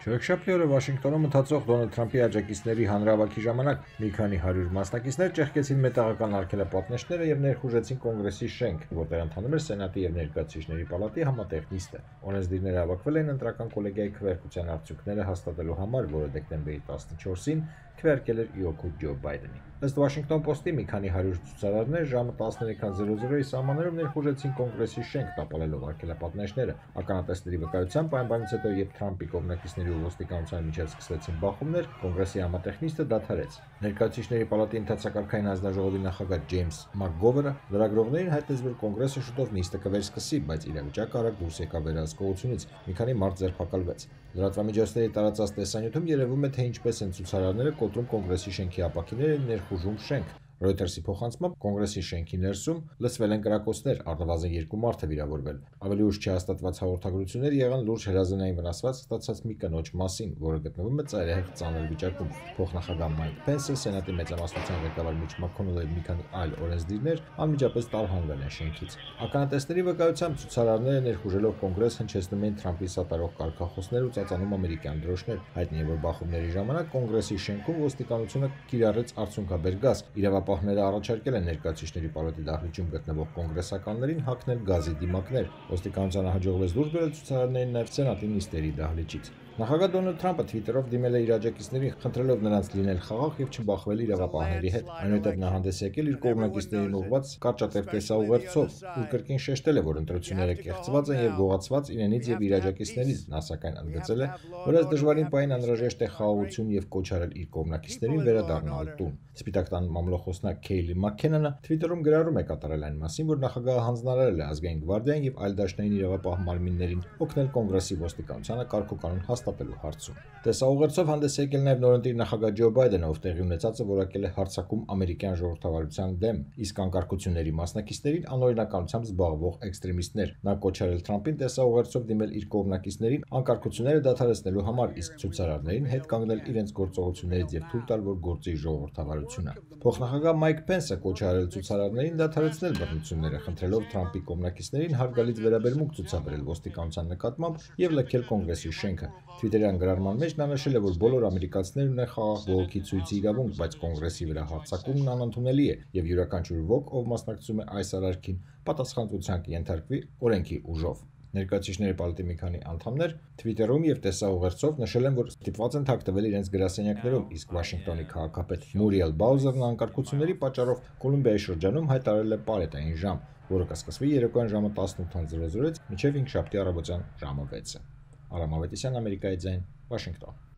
Չորեքշաբթի օրը Վաշինգտոնում ընթացող Դոնալդ Թրամփի աջակիցների հանրահավաքի ժամանակ մի քանի 100 մասնակիցներ ճեղքեցին մետաղական արգելապատնեշները եւ ներխուժեցին կոնգրեսի շենք, որտեղ ընթանում էր Սենատի եւ Ներկայացուցիչների պալատի համատեղ նիստը։ Օրենսդիրները հավաքվել են ընտրական կոլեգիայի քվեարկության արդյունքները հաստատելու համար, որը դեկտեմբերի 14-ին քվեարկել էր իօքուտ Ջո Բայդենի։ Ըստ Washington Post-ի մի քանի 100 ցուցարարներ ժամը 13:00-ի սահմաններով ներխուժեցին կոնգրեսի շենք տապալելով արգելապատնեշները։ Ականատեսների վկայությամբ այն բանից հետո, երբ Թրամփի կողմնակիցների ու ոստիկանության միջև սկսվեցին բախումներ, կոնգրեսի համատեխնիստը դադարեց։ Ներկայացուցիչների պալատի ընդհանրակարգային հանձնաժողովի նախագահ Ջեյմս Մակգովերը լրագրողներին հայտնեց, որ կոնգրեսը շուտով նիստը կվերսկսի, բայց իրավիճակը արագ դուրս եկավ վերահսկողությունից։ Մի քանի մարդ ձերբակալվեց։ Լրատվամիջոցների տարածած տեսանյութում երևում է, թե ինչպես են ցուցարարները կոտրում կոնգրեսի շենքի ապակիները ներխուժում շենք։ Reuters-ի փոխանցմամբ կոնգրեսի շենքի ներսում լսվել են կրակոցներ, առնվազն երկու մարդ է վիրավորվել։ Ավելի ուշ չհաստատված հաղորդագրություններ եղան լուրջ հրազենային վնասված ստացած մի կնոջ մասին, որը գտնվում է ծայրահեղ ծանր վիճակում։ Փոխնախագահ Մայք Փենսը, Սենատի մեծամասնության ղեկավար Միչ Մաքոնելը եւ մի քանի այլ օրենսդիրներ անմիջապես տարհանվել են շենքից։ Ականատեսների վկայությամբ ցուցարարները ներխուժելով կոնգրես հնչեցնում են Թրամփի սատարող կարգախոսներ ու ծածանում ամերիկյան դրոշներ։ Հայտնի է, որ բախումների ժամանակ կոնգրեսի շենքում ոստիկանությունը կիրառեց արդյունքաբեր գազ։ Իրավապ Պահպանները առաջարկել են ներկայացուցիչների պալատի դահլիճում գտնվող կոնգրեսականներին հագնել գազի դիմակներ։ Ոստիկանությանը հաջողվեց դուրս բերել ցուցարարներին նաև սենատի նիստերի դահլիճից։ Նախագահ Դոնալդ Թրամփը Twitter-ով դիմել է իր աջակիցներին, խնդրելով նրանց լինել խաղաղ եւ չբախվել իրավապահների հետ։ Այնուհետև նա հանդես եկել իր կողմնակիցներին ուղղված կարճատև տեսաուղերձով, ու կրկին շեշտել է, որ ընտրությունները կեղծված են եւ գողացված իրենից եւ իր աջակիցներից, նա սակայն ընդգծել է, որ այս դժվարին պահին անհրաժեշտ է խաղաղություն եւ կոչ արել իր կողմնակիցներին վերադառնալ տուն։ Սպիտակ տան մամլոխոսնակ Քեյլի Մաքքենանը Twitter-ում գրառում է կատարել այն մասին, որ նախագահը հանձնարարել է ազգային գվարդիային եւ այլ դաշնային իրավապահ մարմիններին օգնել կոնգրեսի ոստիկանությանը կարգուկանոն հաստատելու հարցում։ Տեսաուղերձով հանդես եկել նաև նորընտիր նախագահ Ջո Բայդենը, ով տեղի ունեցածը որակել է հարցակում ամերիկյան ժողովրդավարության դեմ, իսկ անկարգությունների մասնակիցներին անօրինականությամբ զբաղվող էքստրեմիստներ։ Նա կոչարել Թրամփին տեսաուղերձով դիմել իր կողմնակիցներին անկարգությունները դադարեցնելու համար, իսկ ցուցարարներին հետ կանգնել իրենց գործողություններից եւ թույլ տալ, որ գործի ժողովրդավարությունը։ Փոխնախագահ Մայք Փենսը կոչարել ցուցարարներին դադարեցնել բռնությունները, խնդրելով Թրամփի կողմնակիցներին հարգալից վերաբերմունք ցուցաբերել ոստիկանության նկատմամբ եւ լքել կոնգրեսի շենքը։ Twitter-յան գրառման մեջ նա նշել է, որ բոլոր ամերիկացիներն ունեն խաղաղ բողոքի ցույցի իրավունք, բայց կոնգրեսի վրա հարձակումն անընդունելի է եւ յուրաքանչյուր ոք, ով մասնակցում է այս արարքին, պատասխանատվության կենթարկվի օրենքի ուժով։ Ներկայացուցիչների պալատի մի քանի անդամներ Twitter-ում եւ տեսաուղերձով նշել են, որ ստիպված են թաքնվել իրենց գրասենյակներում, իսկ Վաշինգտոնի քաղաքապետ Մուրիել Բաուզերն անկարգությունների պատճառով Կոլումբիայի շրջանում հայտարարել է պարետային ժամ, որը կսկսվի երեկոյան ժամը 18:00-ից մինչև 5 շաբթի առավոտյան ժամը 6-ը։ Արամ Ավետիսյան, Ամերիկայի ձայն, Վաշինգտոն։